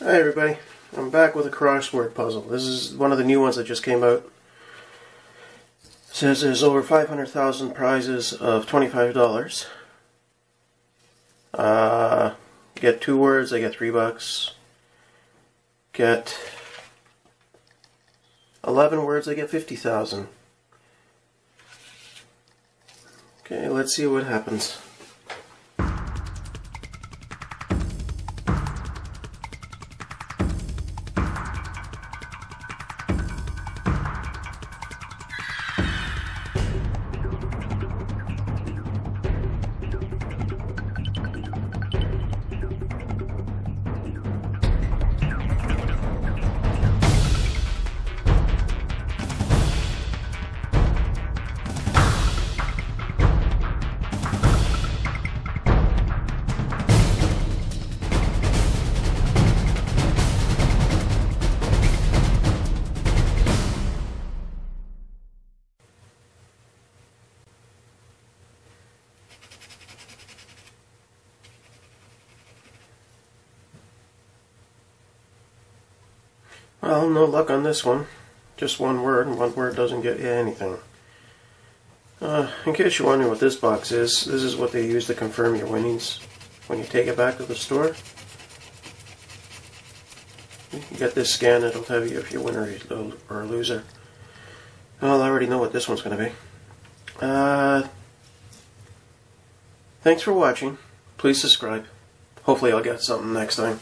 Hi everybody, I'm back with a crossword puzzle. This is one of the new ones that just came out. It says there's over 500,000 prizes of $25. Uh, get two words, I get three bucks. Get 11 words, I get 50,000. Okay, let's see what happens. Well, no luck on this one. Just one word, and one word doesn't get you anything. Uh, in case you're wondering what this box is, this is what they use to confirm your winnings when you take it back to the store. You can get this scan, it'll tell you if you're a winner or a loser. Well, I already know what this one's going to be. Uh, thanks for watching. Please subscribe. Hopefully I'll get something next time.